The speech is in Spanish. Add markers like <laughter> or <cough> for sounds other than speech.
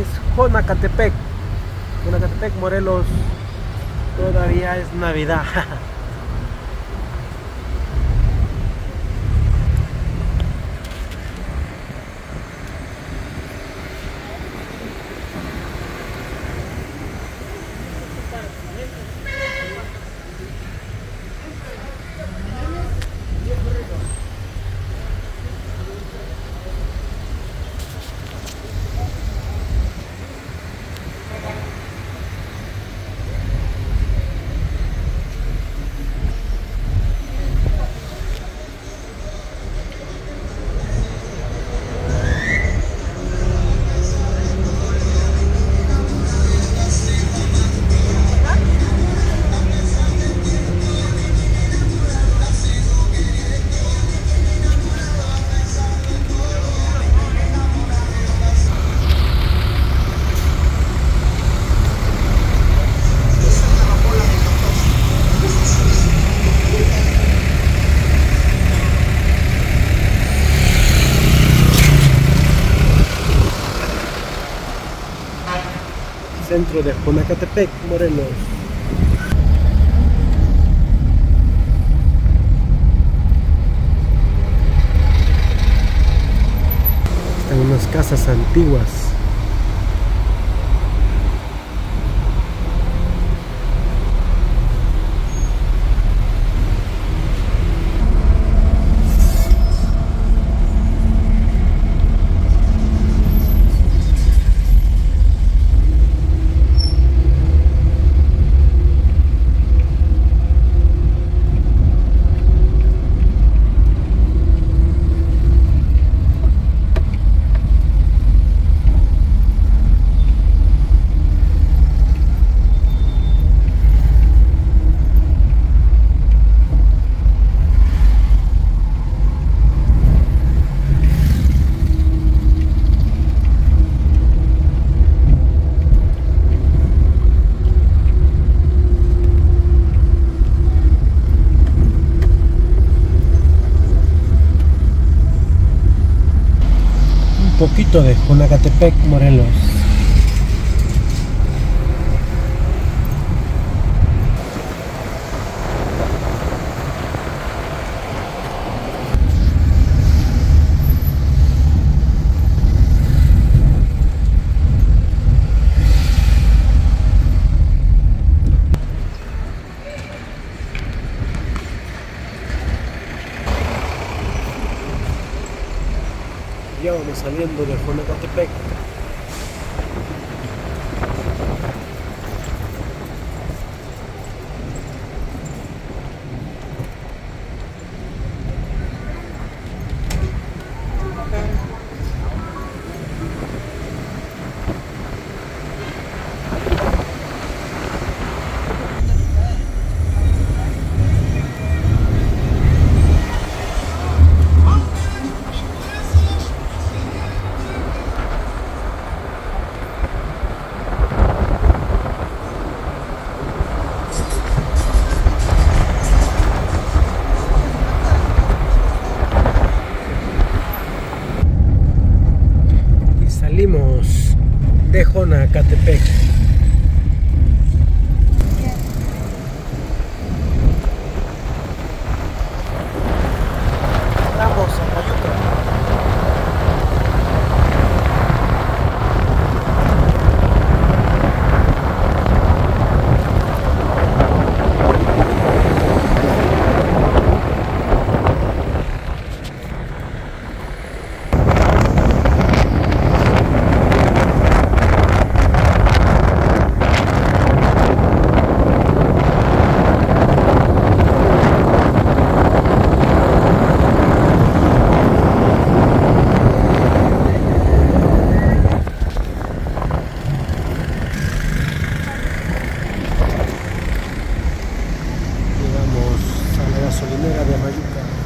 es Jonacatepec. Jonacatepec, Morelos. Todavía es Navidad. <laughs> centro de Jonacatepec, Morelos. Están unas casas antiguas. Poquito de Junacatepec, Morelos. Saliendo de Jonacatepec. Y salimos de Jonacatepec. gasolinera de Amayuca.